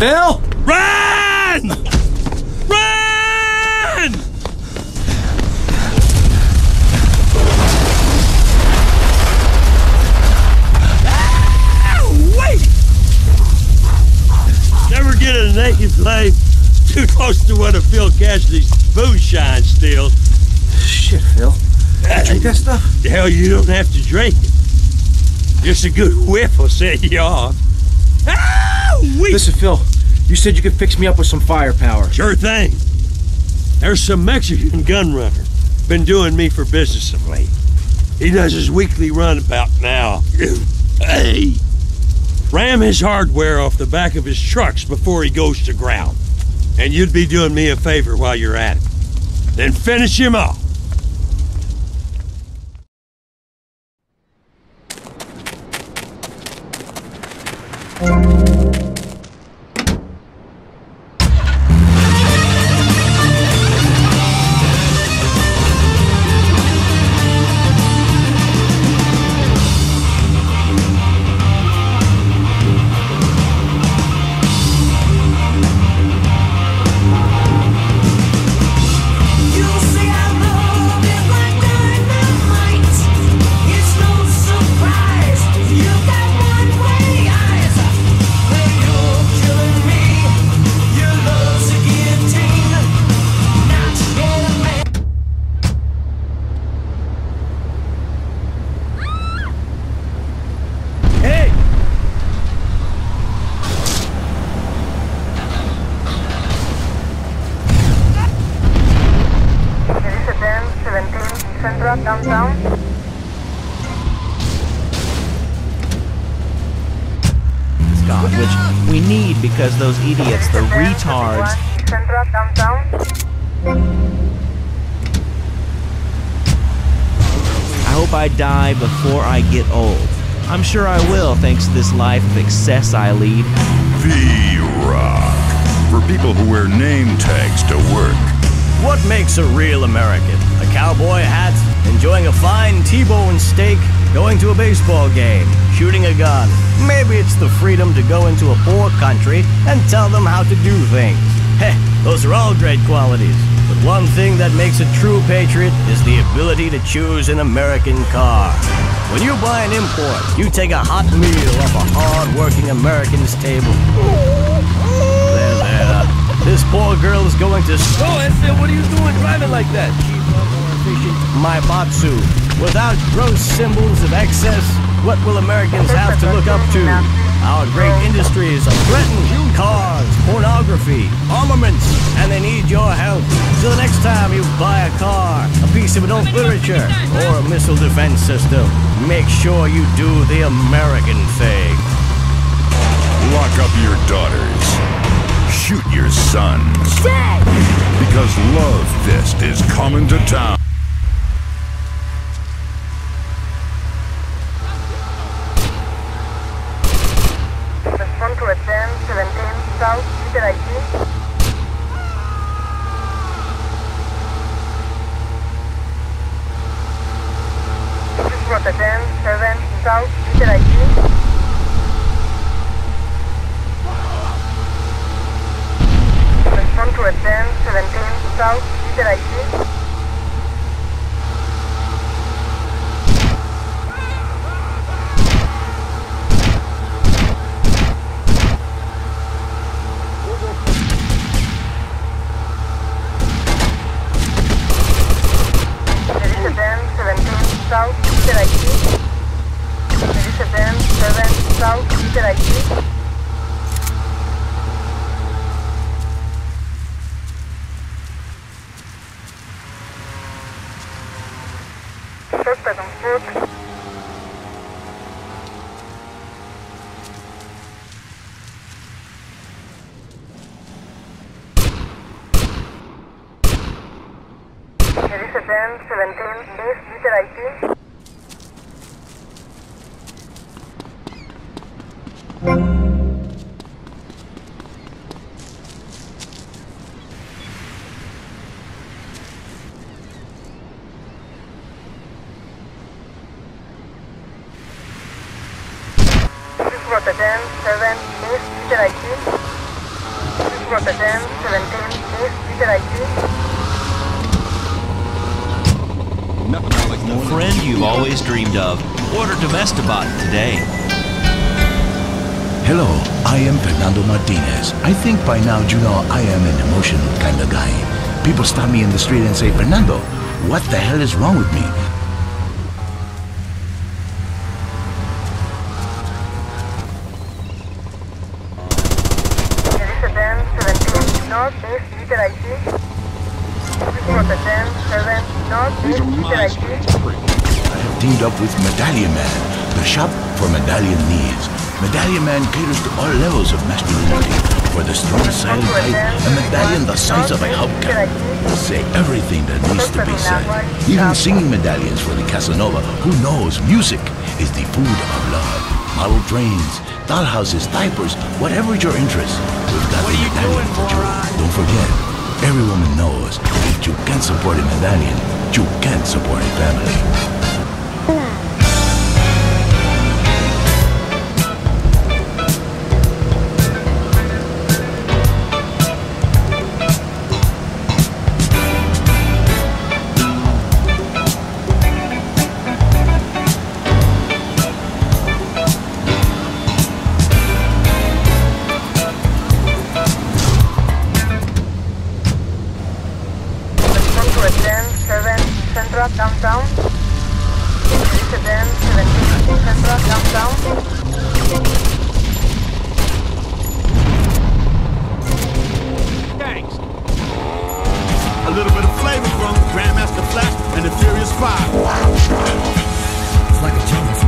Bill! Run! Run! Ah, wait! Never get a naked life too close to one of Phil Cassidy's boomshine stills. Shit, Phil. You drink that stuff? Hell, you don't have to drink it. Just a good whiff will set you off. Ah, wait! Listen, Phil, you said you could fix me up with some firepower. Sure thing. There's some Mexican gun runner been doing me for business of late. He does his weekly run about now. hey! Ram his hardware off the back of his trucks before he goes to ground. And you'd be doing me a favor while you're at it. Then finish him off. You 17, downtown. Scott, which we need because those idiots, the There is a 10, retards, Central, downtown. I hope I die before I get old. I'm sure I will, thanks to this life of excess I lead. V-Rock. For people who wear name tags to work. What makes a real American? A cowboy hat, enjoying a fine T-bone steak, going to a baseball game, shooting a gun. Maybe it's the freedom to go into a poor country and tell them how to do things. Heh, those are all great qualities. But one thing that makes a true patriot is the ability to choose an American car. When you buy an import, you take a hot meal off a hard-working American's table. There, there. This poor girl is going to. Oh, Ensign, what are you doing driving like that? My Batsu. Without gross symbols of excess, what will Americans have to look up to? Our great industries are threatened. Cars, pornography, armaments, and they need your help. So the next time you buy a car, a piece of adult literature, or a missile defense system, make sure you do the American thing. Lock up your daughters. Shoot your sons. Because Love Fist is coming to town. parle, interagir. Seven, seventeen, base, little IP. There is a 10, 17, East, Peter ID. This is for the 10, 7, East, Peter ID. Rota 10, 17, East, Peter ID. The friend you've always dreamed of. Order Domestabot today. Hello, I am Fernando Martinez. I think by now you know I am an emotional kind of guy. People stop me in the street and say, Fernando, what the hell is wrong with me? Elisa 10, 17, North, East, Peter ID. Rota 10, 7, North, East, Peter ID. I have teamed up with Medallion Man, the shop for medallion needs. Medallion Man caters to all levels of masculinity, for the strong silent type, a medallion the size of a hubcap. Will say everything that needs to be said. Even singing medallions for the Casanova, who knows music is the food of love. Model trains, dollhouses, diapers, whatever your interest, we've got the medallion for you. Don't forget, every woman knows if you can't support a medallion, you can't support a family. Central, downtown. Elisa 10, 17, Central, downtown. A little bit of flavor from Grandmaster Flash and the Furious Five. It's like a jungle